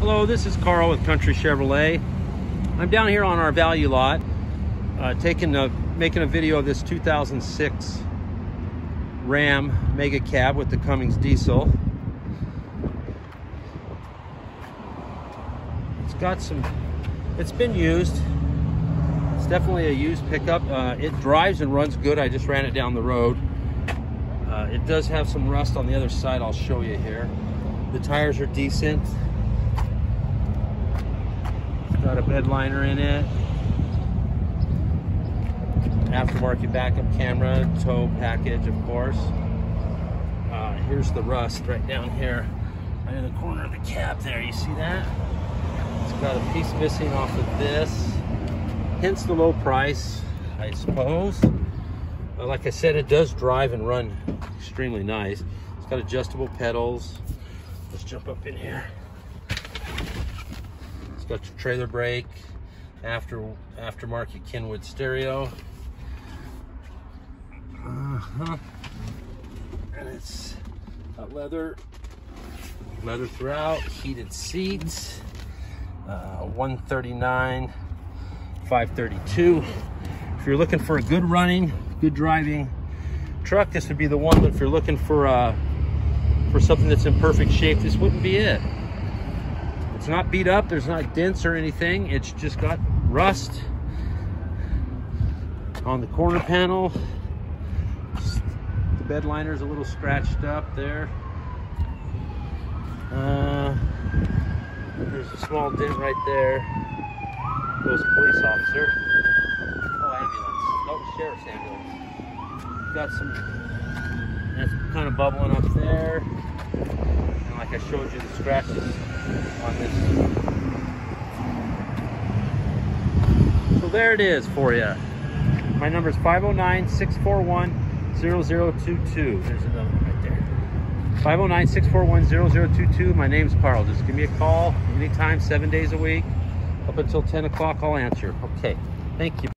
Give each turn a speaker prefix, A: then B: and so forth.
A: Hello, this is Carl with Country Chevrolet. I'm down here on our value lot, uh, taking a, making a video of this 2006 Ram Mega Cab with the Cummins diesel. It's got some, it's been used. It's definitely a used pickup. Uh, it drives and runs good. I just ran it down the road. Uh, it does have some rust on the other side. I'll show you here. The tires are decent. Got a bed liner in it. Aftermarket backup camera, tow package, of course. Uh, here's the rust right down here, right in the corner of the cab there. You see that? It's got a piece missing off of this. Hence the low price, I suppose. Uh, like I said, it does drive and run extremely nice. It's got adjustable pedals. Let's jump up in here got your trailer brake, after aftermarket Kenwood stereo. Uh-huh. And it's got leather, leather throughout, heated seats, uh, 139, 532. If you're looking for a good running, good driving truck, this would be the one. But if you're looking for uh, for something that's in perfect shape, this wouldn't be it. It's not beat up, there's not dents or anything. It's just got rust on the corner panel. The bed liner's a little scratched up there. Uh, there's a small dent right there. Goes police officer. Oh, ambulance. Oh, sheriff's ambulance. Got some, that's kind of bubbling up there like I showed you the scratches on this. So there it is for you. My number is 509-641-0022. There's another one right there. 509-641-0022. My name's Carl. Just give me a call anytime, seven days a week. Up until 10 o'clock, I'll answer. Okay, thank you.